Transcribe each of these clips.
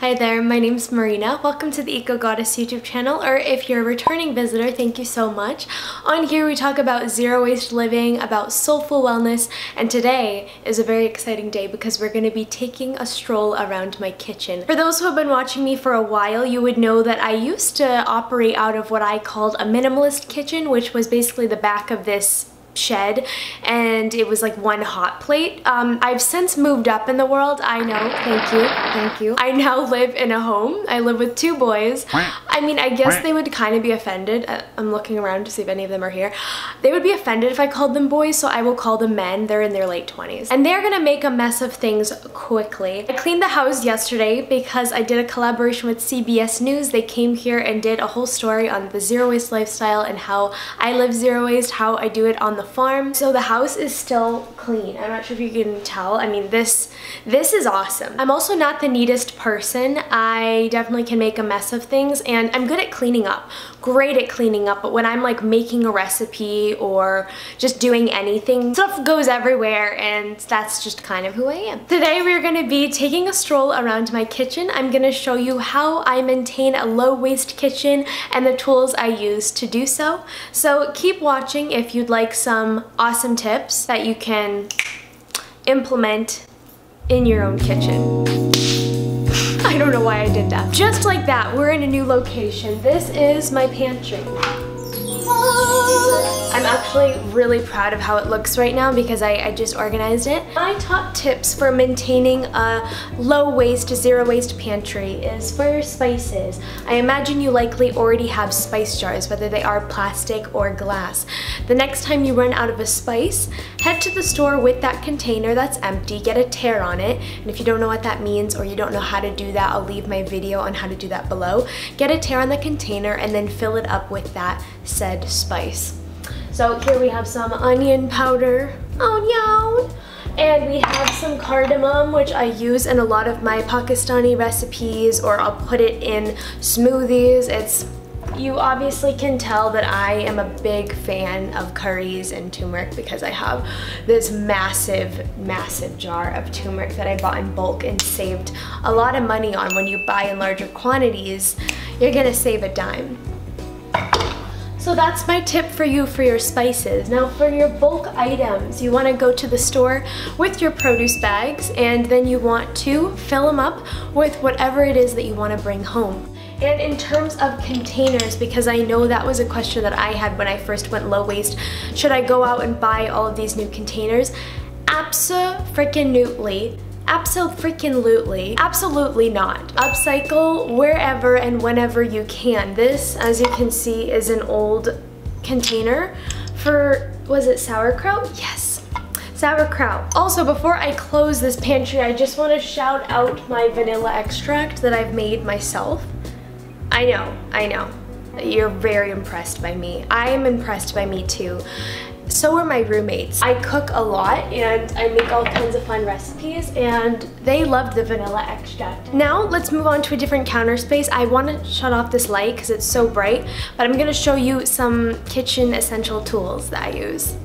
Hi there, my name's Marina. Welcome to the Eco Goddess YouTube channel, or if you're a returning visitor, thank you so much. On here we talk about zero waste living, about soulful wellness, and today is a very exciting day because we're going to be taking a stroll around my kitchen. For those who have been watching me for a while, you would know that I used to operate out of what I called a minimalist kitchen, which was basically the back of this shed and it was like one hot plate. Um, I've since moved up in the world. I know. Thank you. Thank you. I now live in a home. I live with two boys. I mean, I guess they would kind of be offended. Uh, I'm looking around to see if any of them are here. They would be offended if I called them boys, so I will call them men. They're in their late 20s. And they're gonna make a mess of things quickly. I cleaned the house yesterday because I did a collaboration with CBS News. They came here and did a whole story on the zero waste lifestyle and how I live zero waste, how I do it on the farm. So the house is still clean. I'm not sure if you can tell. I mean, this, this is awesome. I'm also not the neatest person. I definitely can make a mess of things and I'm good at cleaning up. Great at cleaning up, but when I'm like making a recipe or just doing anything, stuff goes everywhere and that's just kind of who I am. Today we're gonna be taking a stroll around my kitchen. I'm gonna show you how I maintain a low waste kitchen and the tools I use to do so. So keep watching if you'd like some awesome tips that you can implement in your own kitchen. I don't know why I did that. Just like that, we're in a new location. This is my pantry. I'm actually really proud of how it looks right now because I, I, just organized it. My top tips for maintaining a low waste, zero waste pantry is for your spices. I imagine you likely already have spice jars, whether they are plastic or glass. The next time you run out of a spice, head to the store with that container that's empty, get a tare on it, and if you don't know what that means or you don't know how to do that, I'll leave my video on how to do that below. Get a tare on the container and then fill it up with that said spice. So here we have some onion powder, onion, and we have some cardamom, which I use in a lot of my Pakistani recipes, or I'll put it in smoothies. It's you obviously can tell that I am a big fan of curries and turmeric because I have this massive, massive jar of turmeric that I bought in bulk and saved a lot of money on. When you buy in larger quantities, you're gonna save a dime. So that's my tip for you for your spices. Now for your bulk items, you wanna go to the store with your produce bags and then you want to fill them up with whatever it is that you wanna bring home. And in terms of containers, because I know that was a question that I had when I first went low waste, should I go out and buy all of these new containers? Absolutely, absolutely not. Upcycle wherever and whenever you can. This, as you can see, is an old container for, was it sauerkraut? Yes, sauerkraut. Also, before I close this pantry, I just want to shout out my vanilla extract that I've made myself. I know, I know. You're very impressed by me. I am impressed by me too so are my roommates. I cook a lot and I make all kinds of fun recipes and they love the vanilla extract. Now let's move on to a different counter space. I want to shut off this light because it's so bright, but I'm going to show you some kitchen essential tools that I use.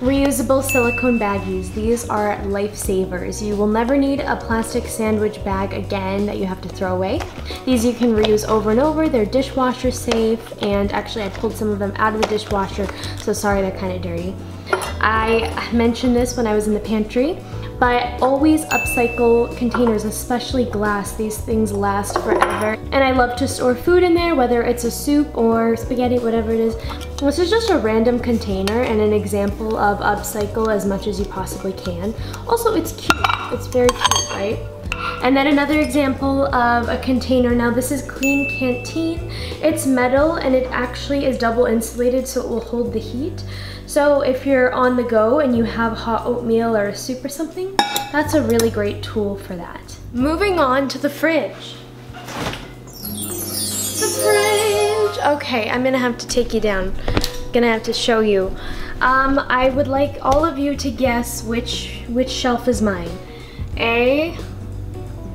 Reusable silicone baggies. These are lifesavers. You will never need a plastic sandwich bag again that you have to throw away. These you can reuse over and over. They're dishwasher safe and actually I pulled some of them out of the dishwasher so sorry they're kind of dirty. I mentioned this when I was in the pantry but always upcycle containers, especially glass. These things last forever. And I love to store food in there, whether it's a soup or spaghetti, whatever it is. This is just a random container and an example of upcycle as much as you possibly can. Also, it's cute. It's very cute, right? And then another example of a container. Now this is Klean Kanteen. It's metal and it actually is double insulated so it will hold the heat. So if you're on the go and you have hot oatmeal or a soup or something, that's a really great tool for that. Moving on to the fridge. The fridge. Okay, I'm gonna have to take you down. Gonna have to show you. Um, I would like all of you to guess which which shelf is mine. A,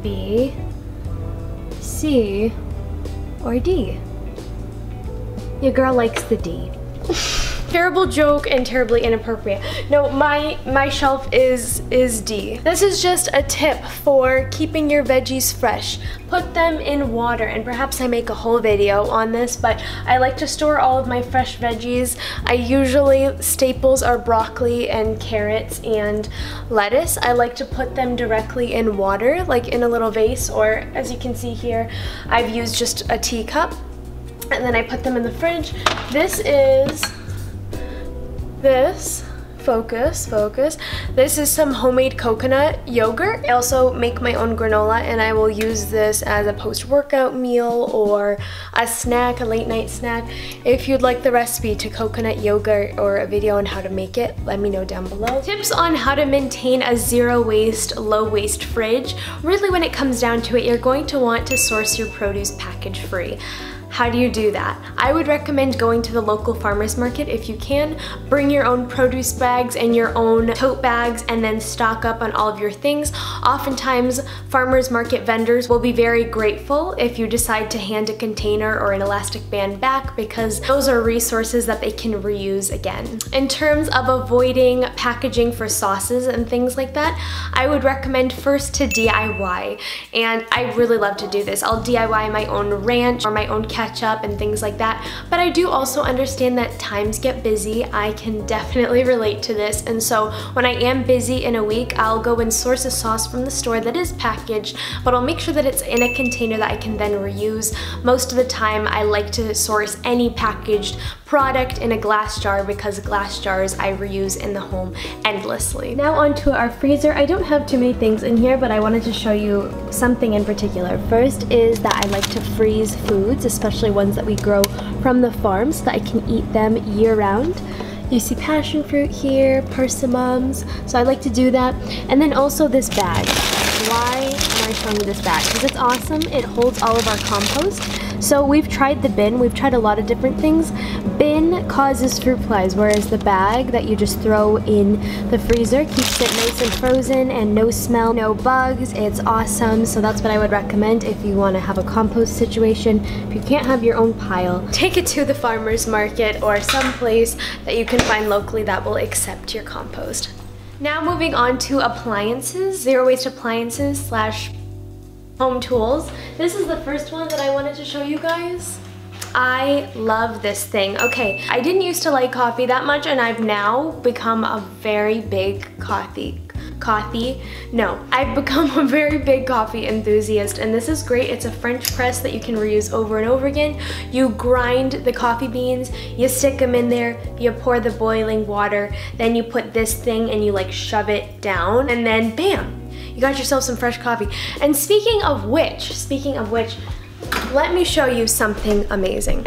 B, C, or D. Your girl likes the D. Terrible joke and terribly inappropriate. No, my my shelf is is D. This is just a tip for keeping your veggies fresh. Put them in water and perhaps I make a whole video on this, but I like to store all of my fresh veggies. I usually staples are broccoli and carrots and lettuce. I like to put them directly in water, like in a little vase, or as you can see here, I've used just a teacup and then I put them in the fridge. This is this. Focus focus. This is some homemade coconut yogurt. I also make my own granola and i will use this as a post-workout meal or a snack a late night snack. If you'd like the recipe to coconut yogurt or a video on how to make it let me know down below. Tips on how to maintain a zero waste low waste fridge. Really when it comes down to it you're going to want to source your produce package free how do you do that? I would recommend going to the local farmer's market if you can. Bring your own produce bags and your own tote bags and then stock up on all of your things. Oftentimes, farmer's market vendors will be very grateful if you decide to hand a container or an elastic band back because those are resources that they can reuse again. In terms of avoiding packaging for sauces and things like that, I would recommend first to DIY. And I really love to do this. I'll DIY my own ranch or my own ketchup catch up and things like that. But I do also understand that times get busy. I can definitely relate to this. And so when I am busy in a week, I'll go and source a sauce from the store that is packaged, but I'll make sure that it's in a container that I can then reuse. Most of the time, I like to source any packaged product in a glass jar because glass jars I reuse in the home endlessly. Now onto our freezer. I don't have too many things in here, but I wanted to show you something in particular. First is that I like to freeze foods, especially ones that we grow from the farm so that I can eat them year round. You see passion fruit here, persimmons, so I like to do that. And then also this bag. Why am I showing you this bag? Because it's awesome. It holds all of our compost. So we've tried the bin, we've tried a lot of different things. Bin causes fruit flies, whereas the bag that you just throw in the freezer keeps it nice and frozen and no smell, no bugs. It's awesome, so that's what I would recommend if you want to have a compost situation. If you can't have your own pile, take it to the farmer's market or someplace that you can find locally that will accept your compost. Now moving on to appliances, zero waste appliances slash home tools. This is the first one that I wanted to show you guys. I love this thing. Okay, I didn't used to like coffee that much and I've now become a very big coffee coffee. No, I've become a very big coffee enthusiast and this is great. It's a French press that you can reuse over and over again. You grind the coffee beans, you stick them in there, you pour the boiling water, then you put this thing and you like shove it down and then bam, you got yourself some fresh coffee. And speaking of which, speaking of which, let me show you something amazing.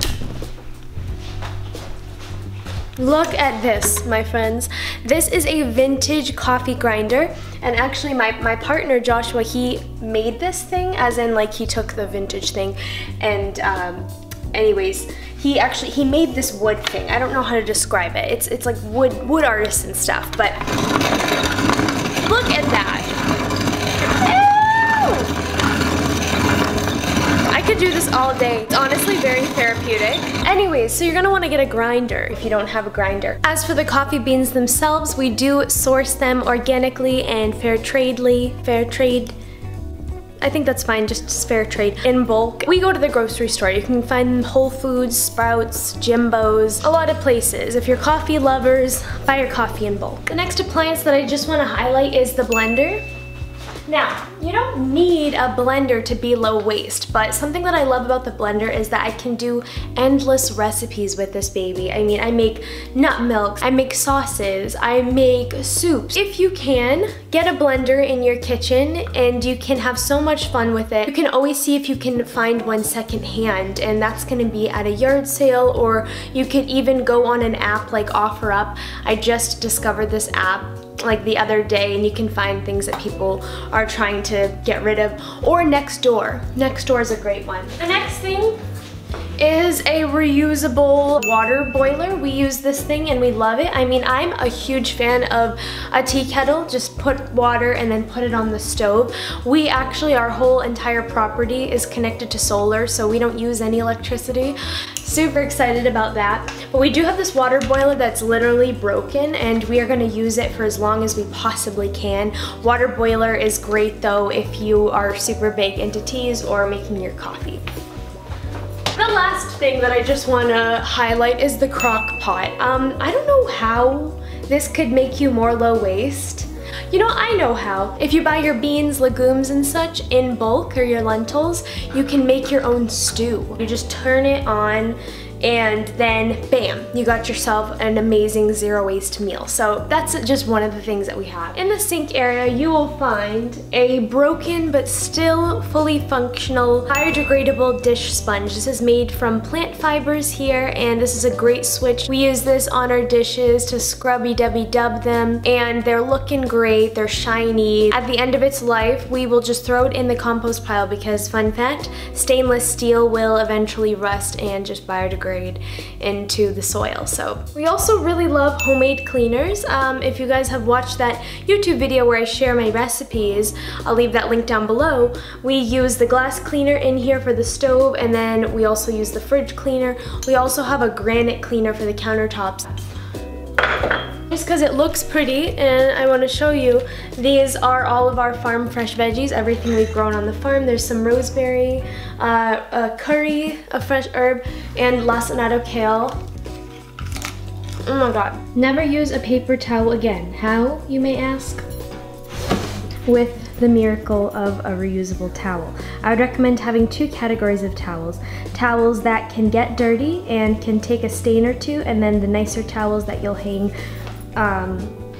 Look at this, my friends. This is a vintage coffee grinder. And actually my, my partner, Joshua, he made this thing as in like he took the vintage thing and um, anyways, he actually, he made this wood thing. I don't know how to describe it. It's, it's like wood, wood artisan stuff, but look at that. could do this all day. It's honestly very therapeutic. Anyways, so you're gonna wanna get a grinder if you don't have a grinder. As for the coffee beans themselves, we do source them organically and fair tradely, fair trade, I think that's fine, just fair trade in bulk. We go to the grocery store. You can find Whole Foods, Sprouts, Jimbo's, a lot of places. If you're coffee lovers, buy your coffee in bulk. The next appliance that I just want to highlight is the blender. Now, you don't need a blender to be low waste, but something that I love about the blender is that I can do endless recipes with this baby. I mean, I make nut milks, I make sauces, I make soups. If you can, get a blender in your kitchen and you can have so much fun with it. You can always see if you can find one secondhand and that's gonna be at a yard sale or you could even go on an app like OfferUp. I just discovered this app like the other day and you can find things that people are trying to get rid of or Nextdoor next door is a great one. The next thing is a reusable water boiler. We use this thing and we love it. I mean, I'm a huge fan of a tea kettle. Just put water and then put it on the stove. We actually, our whole entire property is connected to solar, so we don't use any electricity. Super excited about that. But we do have this water boiler that's literally broken and we are gonna use it for as long as we possibly can. Water boiler is great though if you are super big into teas or making your coffee. The last thing that I just wanna highlight is the crock pot. Um, I don't know how this could make you more low waste. You know, I know how. If you buy your beans, legumes, and such in bulk or your lentils, you can make your own stew. You just turn it on and then bam, you got yourself an amazing zero waste meal. So that's just one of the things that we have. In the sink area, you will find a broken but still fully functional biodegradable dish sponge. This is made from plant fibers here and this is a great switch. We use this on our dishes to scrubby dubby dub them and they're looking great, they're shiny. At the end of its life, we will just throw it in the compost pile because fun fact, stainless steel will eventually rust and just biodegrade into the soil. So we also really love homemade cleaners. Um, if you guys have watched that YouTube video where I share my recipes, I'll leave that link down below. We use the glass cleaner in here for the stove and then we also use the fridge cleaner. We also have a granite cleaner for the countertops just because it looks pretty and I want to show you these are all of our farm fresh veggies everything we've grown on the farm. There's some rosemary uh, a curry a fresh herb and lacinato kale. Oh my god. Never use a paper towel again. How you may ask? With the miracle of a reusable towel. I would recommend having two categories of towels. Towels that can get dirty and can take a stain or two, and then the nicer towels that you'll hang um,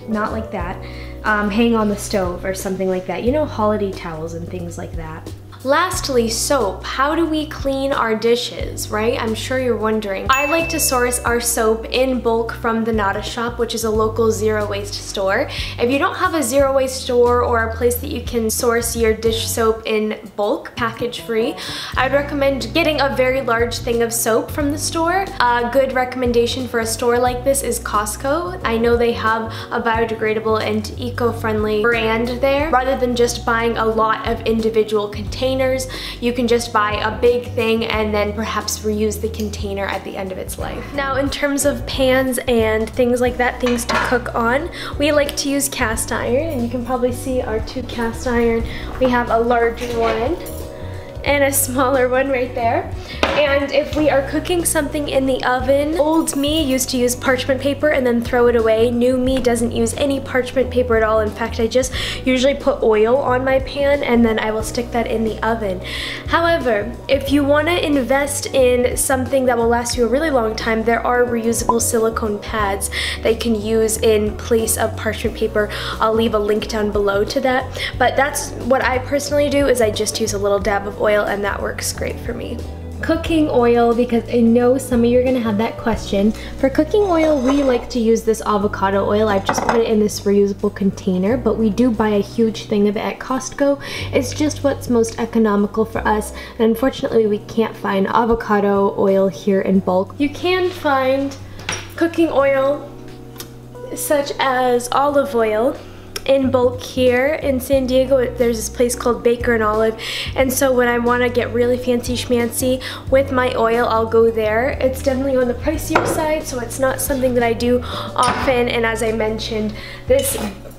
not like that, um, hang on the stove or something like that. You know, holiday towels and things like that. Lastly, soap. How do we clean our dishes, right? I'm sure you're wondering. I like to source our soap in bulk from the Nada Shop, which is a local zero waste store. If you don't have a zero waste store or a place that you can source your dish soap in bulk, package free, I'd recommend getting a very large thing of soap from the store. A good recommendation for a store like this is Costco. I know they have a biodegradable and eco-friendly brand there. Rather than just buying a lot of individual containers, containers. You can just buy a big thing and then perhaps reuse the container at the end of its life. Now in terms of pans and things like that, things to cook on, we like to use cast iron and you can probably see our two cast iron. We have a larger one and a smaller one right there. And if we are cooking something in the oven, old me used to use parchment paper and then throw it away. New me doesn't use any parchment paper at all. In fact, I just usually put oil on my pan and then I will stick that in the oven. However, if you want to invest in something that will last you a really long time, there are reusable silicone pads that you can use in place of parchment paper. I'll leave a link down below to that. But that's what I personally do is I just use a little dab of oil and that works great for me cooking oil because I know some of you are gonna have that question. For cooking oil, we like to use this avocado oil. I've just put it in this reusable container, but we do buy a huge thing of it at Costco. It's just what's most economical for us, and unfortunately we can't find avocado oil here in bulk. You can find cooking oil such as olive oil in bulk here in San Diego. There's this place called Baker and Olive. And so when I want to get really fancy schmancy with my oil, I'll go there. It's definitely on the pricier side, so it's not something that I do often. And as I mentioned, this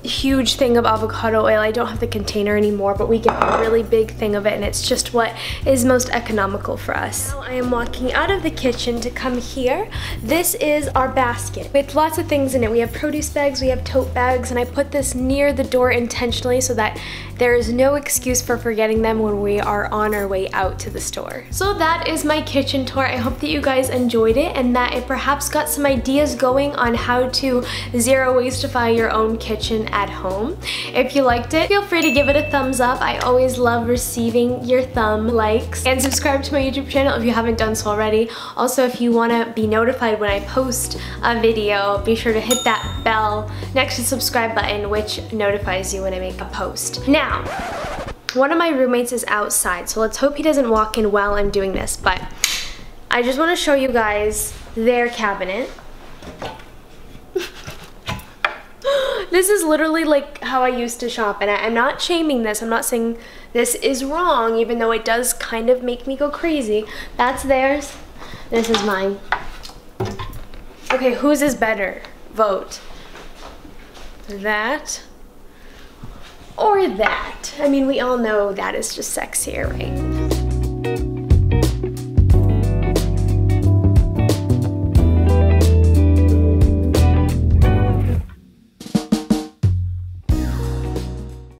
huge thing of avocado oil. I don't have the container anymore, but we get a really big thing of it and it's just what is most economical for us. Now I am walking out of the kitchen to come here. This is our basket with lots of things in it. We have produce bags, we have tote bags, and I put this near the door intentionally so that there is no excuse for forgetting them when we are on our way out to the store. So that is my kitchen tour. I hope that you guys enjoyed it and that it perhaps got some ideas going on how to zero wasteify your own kitchen at home. If you liked it, feel free to give it a thumbs up. I always love receiving your thumb likes. And subscribe to my YouTube channel if you haven't done so already. Also, if you want to be notified when I post a video, be sure to hit that bell next to the subscribe button, which notifies you when I make a post. Now, one of my roommates is outside, so let's hope he doesn't walk in while I'm doing this, but I just want to show you guys their cabinet. this is literally like how I used to shop and I, am not shaming this. I'm not saying this is wrong even though it does kind of make me go crazy. That's theirs. This is mine. Okay, whose is better? Vote. That or that. I mean, we all know that is just sexier, right?